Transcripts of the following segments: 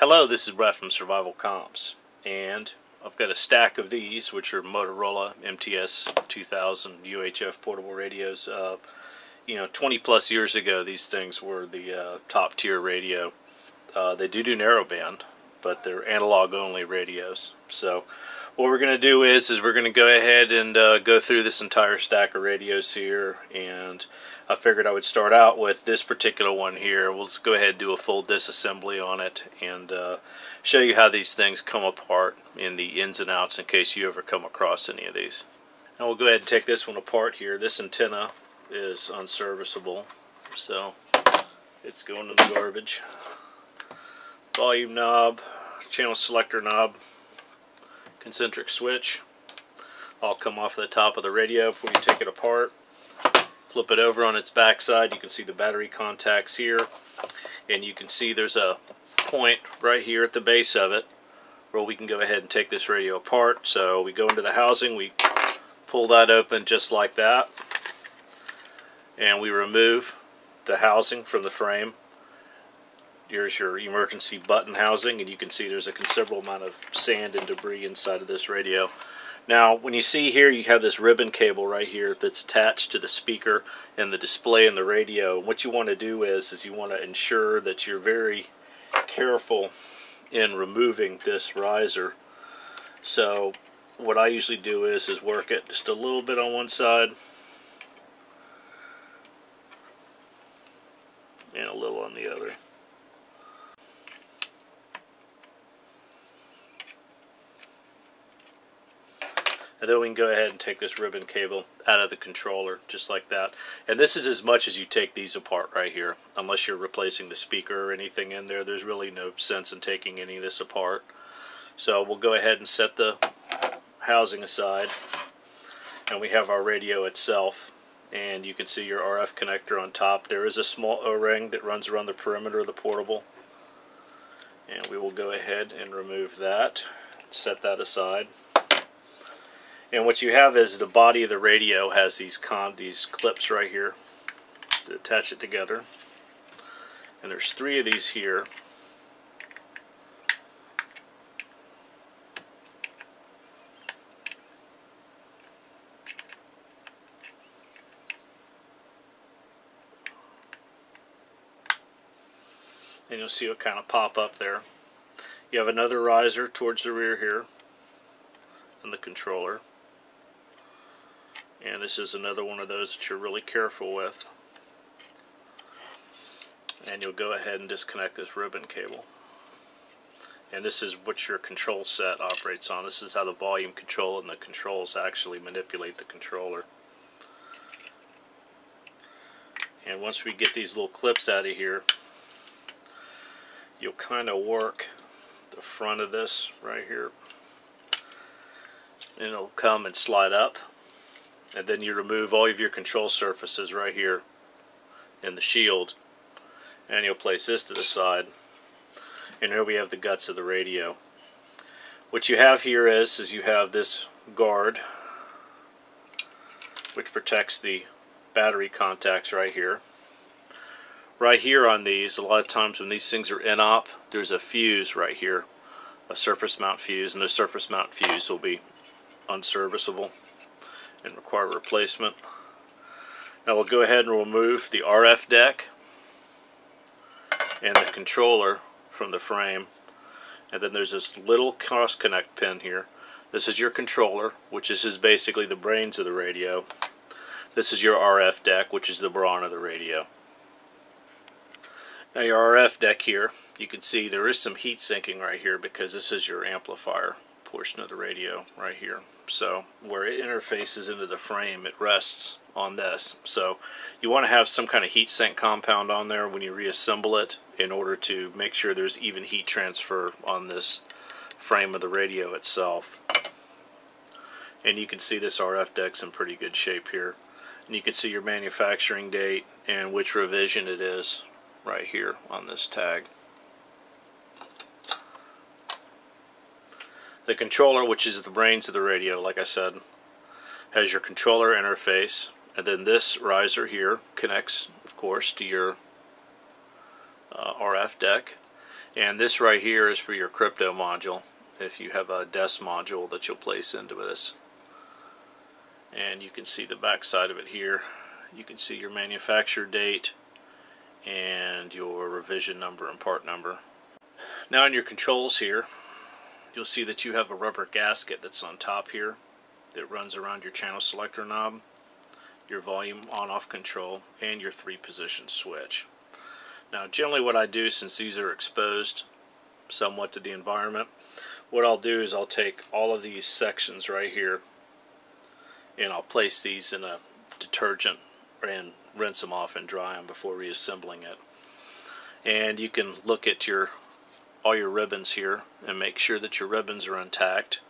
Hello, this is Brett from Survival Comms, and I've got a stack of these, which are Motorola MTS 2000 UHF portable radios. Uh, you know, 20 plus years ago, these things were the uh, top tier radio. Uh, they do do narrowband, but they're analog only radios. So, what we're going to do is, is we're going to go ahead and uh, go through this entire stack of radios here, and I figured I would start out with this particular one here. We'll just go ahead and do a full disassembly on it and uh, show you how these things come apart in the ins and outs in case you ever come across any of these. Now we'll go ahead and take this one apart here. This antenna is unserviceable, so it's going in the garbage. Volume knob, channel selector knob, concentric switch. All come off the top of the radio before you take it apart. Flip it over on its backside. You can see the battery contacts here. And you can see there's a point right here at the base of it where we can go ahead and take this radio apart. So we go into the housing. We pull that open just like that. And we remove the housing from the frame here's your emergency button housing and you can see there's a considerable amount of sand and debris inside of this radio now, when you see here, you have this ribbon cable right here that's attached to the speaker and the display and the radio. What you want to do is, is you want to ensure that you're very careful in removing this riser. So, what I usually do is, is work it just a little bit on one side and a little on the other. And then we can go ahead and take this ribbon cable out of the controller, just like that. And this is as much as you take these apart right here. Unless you're replacing the speaker or anything in there, there's really no sense in taking any of this apart. So we'll go ahead and set the housing aside. And we have our radio itself. And you can see your RF connector on top. There is a small O-ring that runs around the perimeter of the portable. And we will go ahead and remove that. Set that aside. And what you have is the body of the radio has these con these clips right here to attach it together. And there's three of these here. And you'll see it kind of pop up there. You have another riser towards the rear here and the controller. And this is another one of those that you're really careful with. And you'll go ahead and disconnect this ribbon cable. And this is what your control set operates on. This is how the volume control and the controls actually manipulate the controller. And once we get these little clips out of here, you'll kind of work the front of this right here. And it'll come and slide up and then you remove all of your control surfaces right here in the shield and you'll place this to the side. And here we have the guts of the radio. What you have here is is you have this guard which protects the battery contacts right here. Right here on these a lot of times when these things are in op there's a fuse right here a surface mount fuse and the surface mount fuse will be unserviceable and require replacement. Now we'll go ahead and remove the RF deck and the controller from the frame. And then there's this little cross connect pin here. This is your controller, which is basically the brains of the radio. This is your RF deck, which is the brawn of the radio. Now your RF deck here, you can see there is some heat sinking right here because this is your amplifier portion of the radio right here. So where it interfaces into the frame, it rests on this. So you want to have some kind of heat sink compound on there when you reassemble it in order to make sure there's even heat transfer on this frame of the radio itself. And you can see this RF deck's in pretty good shape here. And you can see your manufacturing date and which revision it is right here on this tag. The controller, which is the brains of the radio, like I said, has your controller interface, and then this riser here connects, of course, to your uh, RF deck. And this right here is for your crypto module. If you have a DES module that you'll place into this. And you can see the back side of it here. You can see your manufacturer date and your revision number and part number. Now in your controls here, you'll see that you have a rubber gasket that's on top here that runs around your channel selector knob, your volume on-off control, and your three position switch. Now generally what I do since these are exposed somewhat to the environment, what I'll do is I'll take all of these sections right here and I'll place these in a detergent and rinse them off and dry them before reassembling it. And you can look at your all your ribbons here and make sure that your ribbons are intact.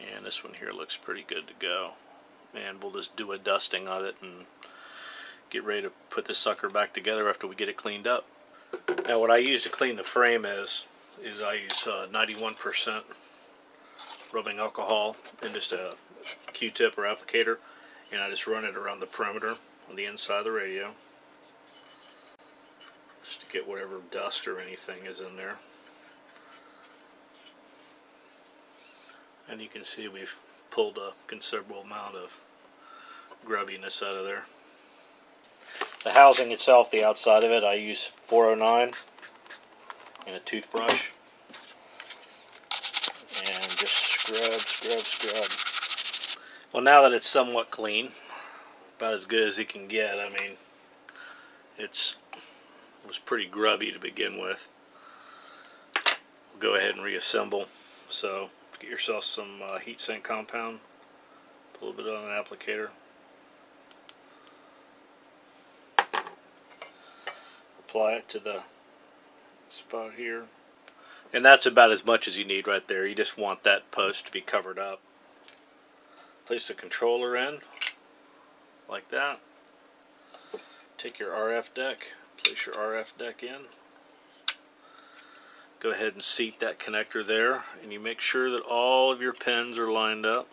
And this one here looks pretty good to go and we'll just do a dusting of it and get ready to put this sucker back together after we get it cleaned up. Now what I use to clean the frame is is I use 91% uh, rubbing alcohol in just a Q-tip or applicator and I just run it around the perimeter on the inside of the radio just to get whatever dust or anything is in there. And you can see we've pulled a considerable amount of grubbiness out of there. The housing itself, the outside of it, I use 409 and a toothbrush. And just scrub, scrub, scrub. Well, now that it's somewhat clean, about as good as it can get, I mean, it's it was pretty grubby to begin with. We'll go ahead and reassemble. So Get yourself some uh, heatsink compound. Put a little bit on an applicator. Apply it to the spot here. And that's about as much as you need right there. You just want that post to be covered up. Place the controller in, like that. Take your RF deck, place your RF deck in. Go ahead and seat that connector there and you make sure that all of your pins are lined up.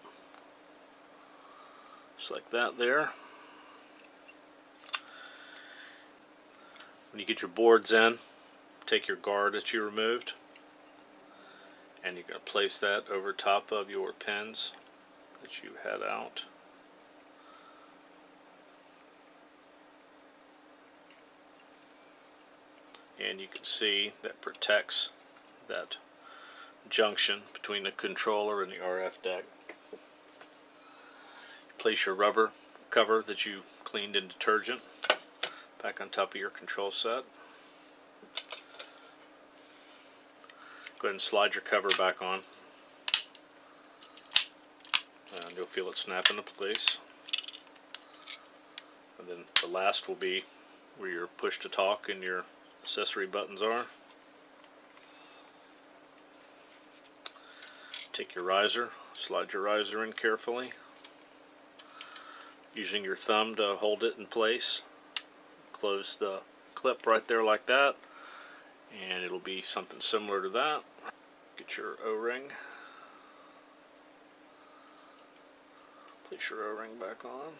Just like that there. When you get your boards in take your guard that you removed and you're going to place that over top of your pins that you had out and you can see that protects that junction between the controller and the RF deck. Place your rubber cover that you cleaned in detergent back on top of your control set. Go ahead and slide your cover back on and you'll feel it snap into place. And then the last will be where your push to talk and your accessory buttons are. Take your riser, slide your riser in carefully, using your thumb to hold it in place. Close the clip right there like that, and it'll be something similar to that. Get your O-ring. Place your O-ring back on.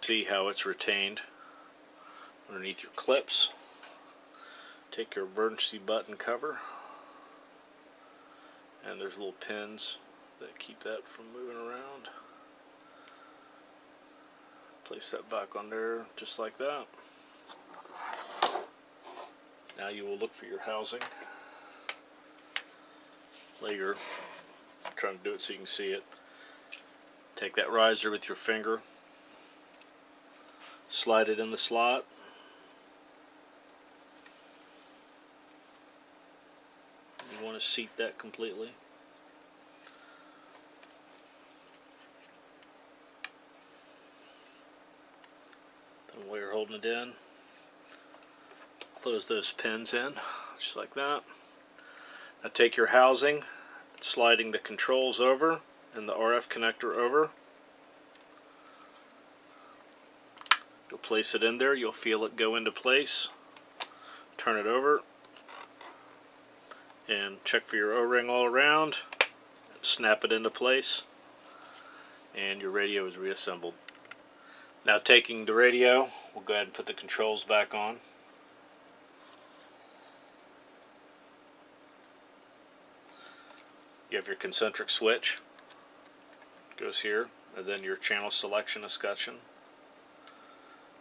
See how it's retained underneath your clips. Take your emergency button cover, and there's little pins that keep that from moving around. Place that back on there just like that. Now you will look for your housing. Your I'm trying to do it so you can see it. Take that riser with your finger. Slide it in the slot seat that completely. Then while you're holding it in, close those pins in, just like that. Now take your housing, sliding the controls over and the RF connector over. You'll place it in there, you'll feel it go into place. Turn it over, and check for your o-ring all around snap it into place and your radio is reassembled Now taking the radio, we'll go ahead and put the controls back on. You have your concentric switch, goes here, and then your channel selection escutcheon,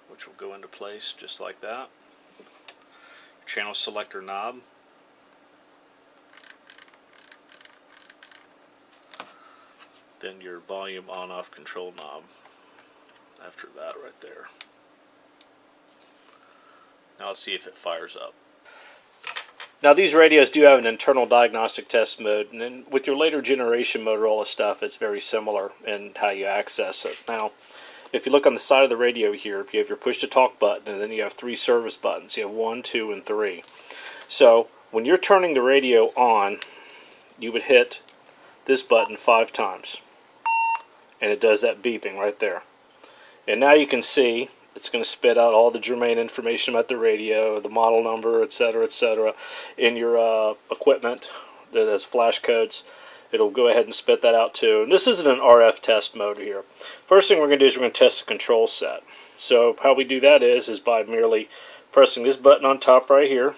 which will go into place just like that. Channel selector knob. Then your volume on off control knob after that right there. Now let's see if it fires up. Now these radios do have an internal diagnostic test mode, and then with your later generation Motorola stuff, it's very similar in how you access it. Now, if you look on the side of the radio here, you have your push-to-talk button, and then you have three service buttons. You have one, two, and three. So when you're turning the radio on, you would hit this button five times, and it does that beeping right there. And now you can see it's going to spit out all the germane information about the radio, the model number, etc., etc. in your uh, equipment that has flash codes. It'll go ahead and spit that out too. And this isn't an RF test mode here. First thing we're going to do is we're going to test the control set. So how we do that is is by merely pressing this button on top right here,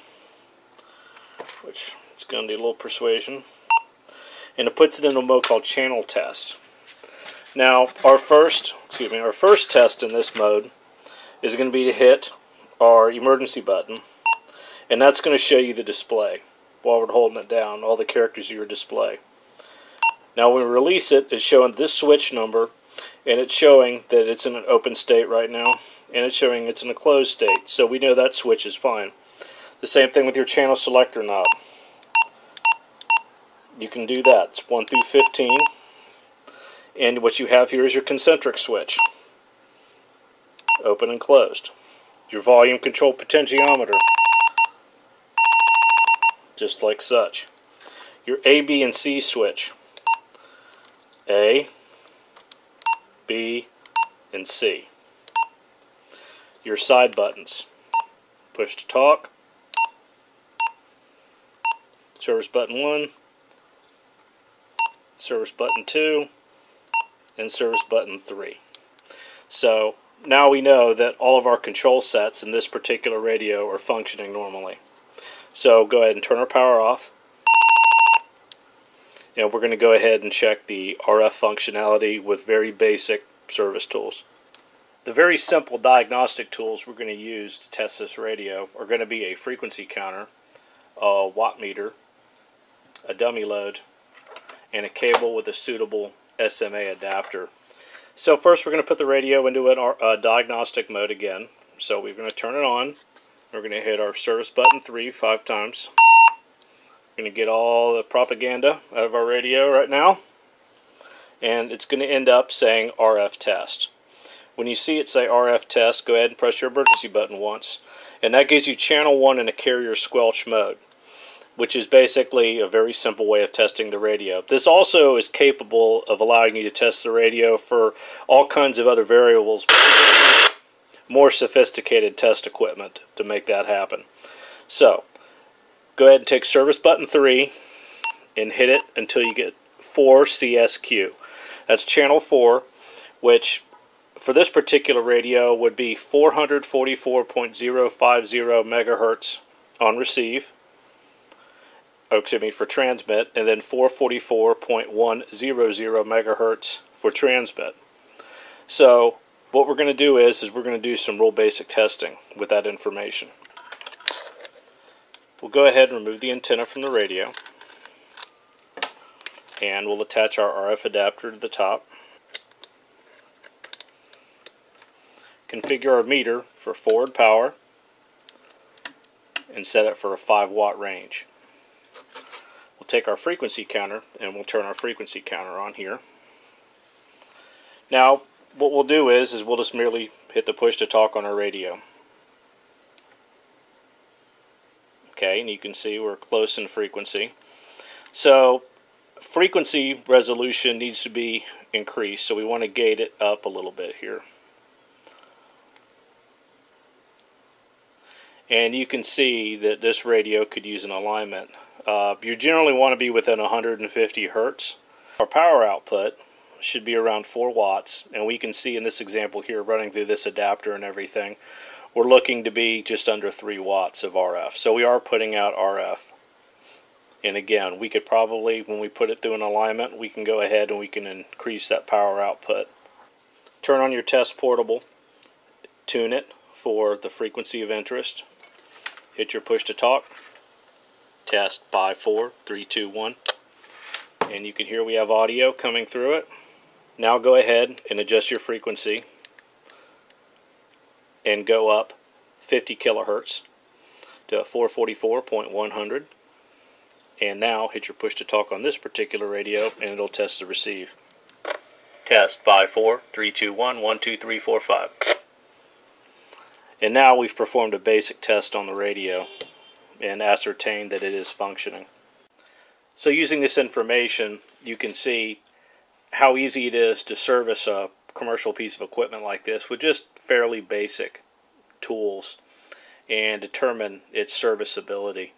which it's going to need a little persuasion, and it puts it in a mode called channel test. Now, our first, excuse me, our first test in this mode is going to be to hit our emergency button, and that's going to show you the display while we're holding it down, all the characters of your display. Now, when we release it, it's showing this switch number, and it's showing that it's in an open state right now, and it's showing it's in a closed state, so we know that switch is fine. The same thing with your channel selector knob. You can do that. It's 1 through 15. And what you have here is your concentric switch. Open and closed. Your volume control potentiometer. Just like such. Your A, B, and C switch. A, B, and C. Your side buttons. Push to talk. Service button 1. Service button 2 and service button 3. So now we know that all of our control sets in this particular radio are functioning normally. So go ahead and turn our power off. And we're going to go ahead and check the RF functionality with very basic service tools. The very simple diagnostic tools we're going to use to test this radio are going to be a frequency counter, a watt meter, a dummy load, and a cable with a suitable SMA adapter. So first we're going to put the radio into a uh, diagnostic mode again. So we're going to turn it on. We're going to hit our service button three, five times. We're going to get all the propaganda out of our radio right now. And it's going to end up saying RF test. When you see it say RF test, go ahead and press your emergency button once. And that gives you channel 1 in a carrier squelch mode which is basically a very simple way of testing the radio. This also is capable of allowing you to test the radio for all kinds of other variables, more sophisticated test equipment to make that happen. So, go ahead and take service button 3 and hit it until you get 4 CSQ. That's channel 4, which for this particular radio would be 444.050 megahertz on receive oh, excuse me, for transmit, and then 444.100 megahertz for transmit. So what we're going to do is, is we're going to do some real basic testing with that information. We'll go ahead and remove the antenna from the radio. And we'll attach our RF adapter to the top. Configure our meter for forward power and set it for a 5 watt range. We'll take our frequency counter and we'll turn our frequency counter on here. Now, what we'll do is, is we'll just merely hit the push to talk on our radio. Okay, and you can see we're close in frequency. So, frequency resolution needs to be increased, so we want to gate it up a little bit here. And you can see that this radio could use an alignment. Uh, you generally want to be within 150 hertz. Our power output should be around 4 watts and we can see in this example here running through this adapter and everything we're looking to be just under 3 watts of RF so we are putting out RF and again we could probably when we put it through an alignment we can go ahead and we can increase that power output. Turn on your test portable. Tune it for the frequency of interest. Hit your push to talk test by 4 3 2 1 and you can hear we have audio coming through it. Now go ahead and adjust your frequency and go up 50 kilohertz to 444.100 and now hit your push to talk on this particular radio and it'll test the receive. Test 5 4 3 2 1 1 2 3 4 5. And now we've performed a basic test on the radio and ascertain that it is functioning. So using this information, you can see how easy it is to service a commercial piece of equipment like this with just fairly basic tools and determine its serviceability.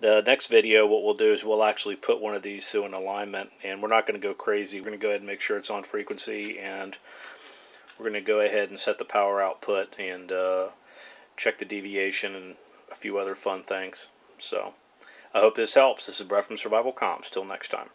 The next video, what we'll do is we'll actually put one of these through an alignment and we're not going to go crazy. We're going to go ahead and make sure it's on frequency and we're going to go ahead and set the power output and uh, check the deviation and few other fun things. So. I hope this helps. This is Brett from Survival Comms. Till next time.